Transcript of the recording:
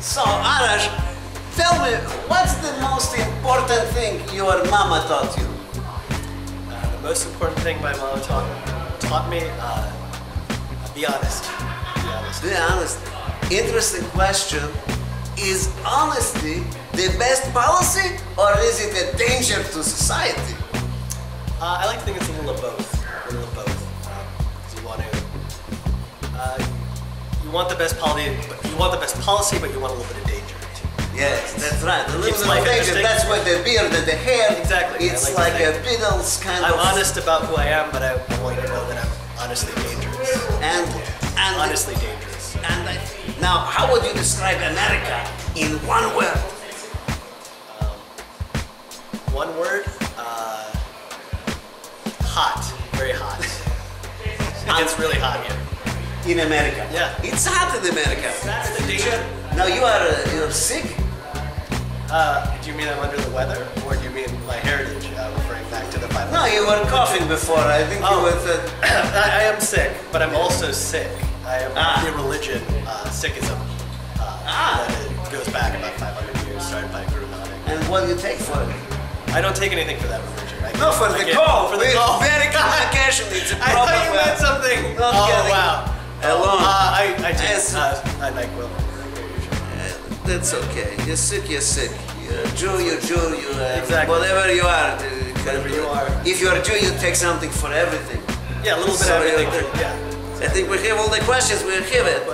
So, Arash, tell me, what's the most important thing your mama taught you? Uh, the most important thing my mama taught, taught me, uh, be honest. Be honest. Be honest. Interesting question. Is honesty the best policy or is it a danger to society? Uh, I like to think it's a little of both. A little of both. Um, 'cause you want to, uh, you want the best policy, but you want the best policy, but you want a little bit of danger too. Yes, that's right. A little bit of danger. That's why the beard and the hair. Exactly. It's like like, a Beatles kind of. I'm honest about who I am, but I, want you to know that I'm honestly dangerous. And and Honestly dangerous. And I, now, how would you describe America in one word? One word, uh, hot. Very hot. it's really hot here. In America. Yeah. It's hot in America. That's the danger. Now you are uh, you're sick. Uh, do you mean I'm under the weather, or do you mean my heritage, uh, referring back to the final? No, you were coughing before. I think Oh. you were. I, I am sick, but I'm also Sikh. I am Ah. the religion, uh, Sikhism. Uh, Ah. That it goes back about 500 years, started by Guru Nanak. and what do you take for it? I don't take anything for that religion. I No, for the get- call. For the With call. Very communication. It's a I problem. Uh, I, I take Yes. uh, That's okay. You're sick, you're sick. You're Jew, you're Jew, you uh, Exactly. whatever you are. uh, Whatever you are. If you're a Jew, you take something for everything. Yeah, a little bit So of everything. Yeah. I think we have all the questions. We have it.